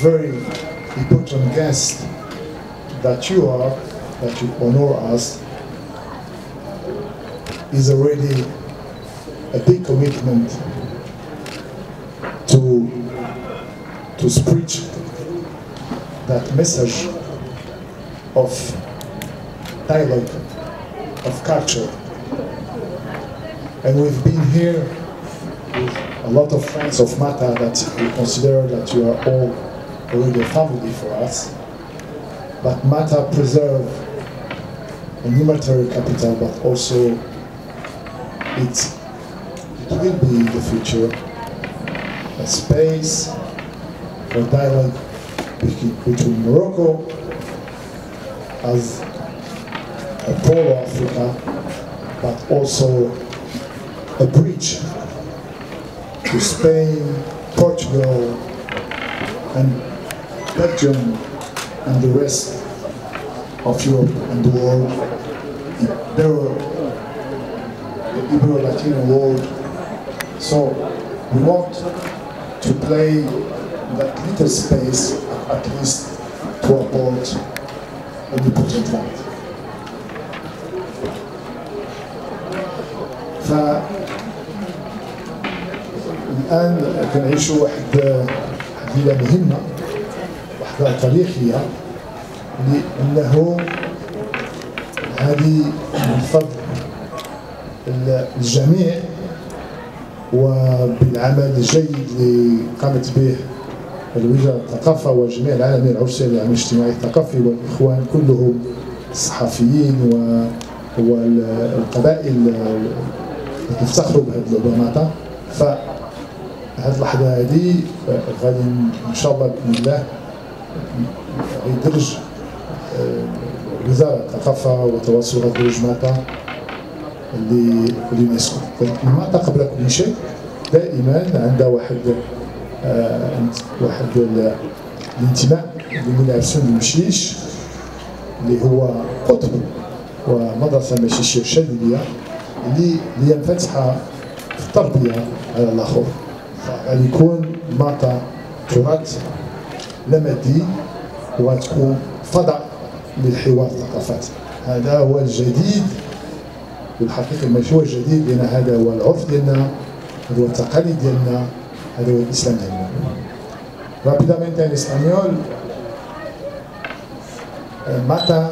very important guest that you are, that you honor us, is already a big commitment to, to spread that message of dialogue, of culture. And we've been here with a lot of friends of Matta that we consider that you are all already a family for us. But Matta preserve a military capital, but also it, it will be in the future a space for dialogue between Morocco as a pole of Africa, but also a bridge to Spain, Portugal, and Belgium, and the rest of Europe and the world. There were the Ibero-Latino world. So we want to play that little space at least to abort an important light. ف الان كنعيشوا واحد ليله مهمه واحدة تاريخيه لأنه هذه من فضل الجميع وبالعمل الجيد اللي قامت به الوزارة الثقافة وجميع العالمين العرسية للعمل الاجتماعي الثقافي والإخوان كلهم الصحفيين والقبائل اللي كيفتخروا بهذه العلومات فهذه اللحظة هذه غادي إن شاء الله بإذن الله يدرج وزارة الثقافة والتواصل درج ماتا لليونسكو ماتا قبل كل شيء دائما عندها واحد آه واحد الانتماء لمنافسون المشيش اللي هو قطب ومدرسة مشيشية شديديه اللي اللي منفتحه في التربية على الآخر. غادي يكون ماتا تراث لا مادي وتكون فضاء للحوار الثقافات. هذا هو الجديد والحقيقة ماشي هو الجديد لأن هذا هو العرف ديالنا هذا هو التقاليد ديالنا هذا هو الإسلام ديالنا. Rápidamente en español, Mata